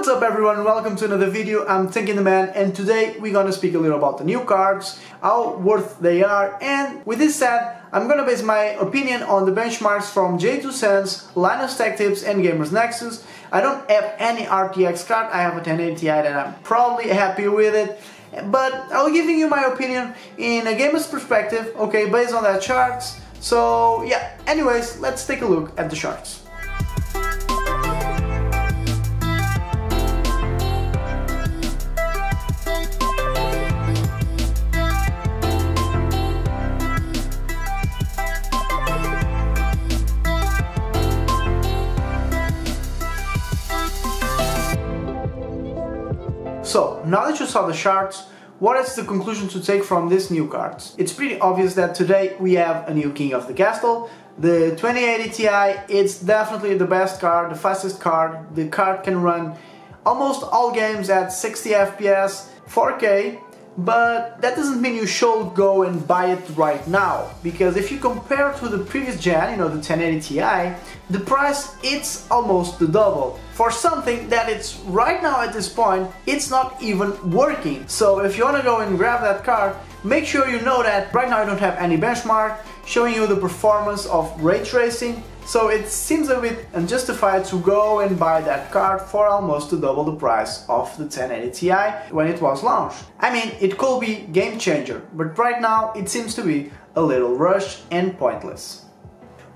What's up everyone, welcome to another video, I'm Tankian the Man and today we're gonna speak a little about the new cards, how worth they are and with this said, I'm gonna base my opinion on the benchmarks from JayzTwoCents, Linus Tech Tips and Gamers Nexus. I don't have any RTX card, I have a 1080 Ti and I'm probably happy with it but I'll giving you my opinion in a gamer's perspective, okay, based on that charts. So yeah, anyways, let's take a look at the charts. So, now that you saw the charts, what is the conclusion to take from these new cards? It's pretty obvious that today we have a new King of the Castle. The 2080 Ti, it's definitely the best card, the fastest card. The card can run almost all games at 60 FPS, 4K, but that doesn't mean you should go and buy it right now. Because if you compare to the previous gen, you know the 1080 Ti, the price it's almost the double. For something that it's right now at this point it's not even working. So if you want to go and grab that card, make sure you know that right now I don't have any benchmark showing you the performance of ray tracing so it seems a bit unjustified to go and buy that card for almost to double the price of the 1080 Ti when it was launched. I mean, it could be game changer, but right now it seems to be a little rushed and pointless.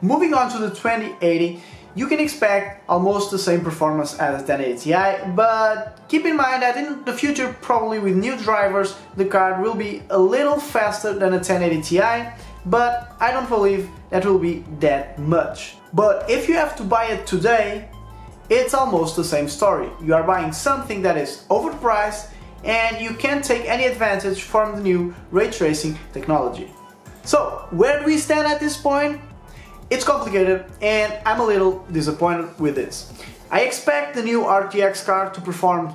Moving on to the 2080, you can expect almost the same performance as the 1080 Ti, but keep in mind that in the future, probably with new drivers, the card will be a little faster than a 1080 Ti, but I don't believe that will be that much. But if you have to buy it today, it's almost the same story. You are buying something that is overpriced and you can't take any advantage from the new ray tracing technology. So, where do we stand at this point? It's complicated and I'm a little disappointed with this. I expect the new RTX card to perform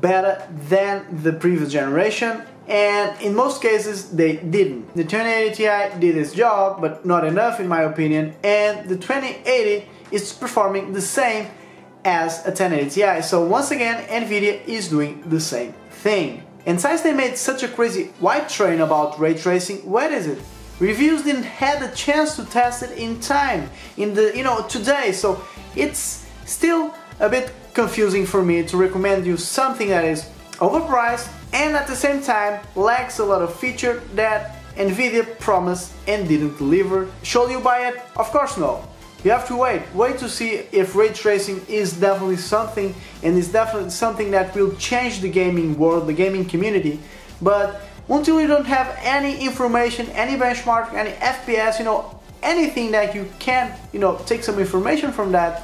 better than the previous generation and in most cases they didn't. The 2080 Ti did its job, but not enough in my opinion, and the 2080 is performing the same as a 1080 Ti. So once again, Nvidia is doing the same thing. And since they made such a crazy white train about ray tracing, what is it? Reviews didn't have the chance to test it in time, in the, you know, today, so it's still a bit confusing for me to recommend you something that is overpriced and at the same time lacks a lot of feature that Nvidia promised and didn't deliver. Should you buy it? Of course no. You have to wait, wait to see if ray tracing is definitely something and is definitely something that will change the gaming world, the gaming community. But until you don't have any information, any benchmark, any FPS, you know, anything that you can, you know, take some information from that,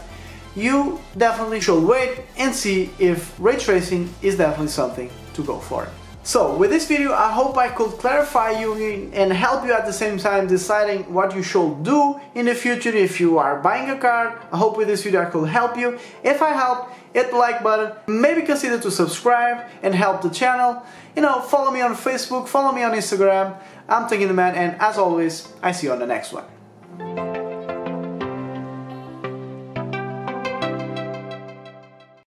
you definitely should wait and see if ray tracing is definitely something to go for. So with this video I hope I could clarify you and help you at the same time deciding what you should do in the future if you are buying a car. I hope with this video I could help you. If I helped, hit the like button, maybe consider to subscribe and help the channel. You know, follow me on Facebook, follow me on Instagram. I'm Tankian the Man and as always, I see you on the next one.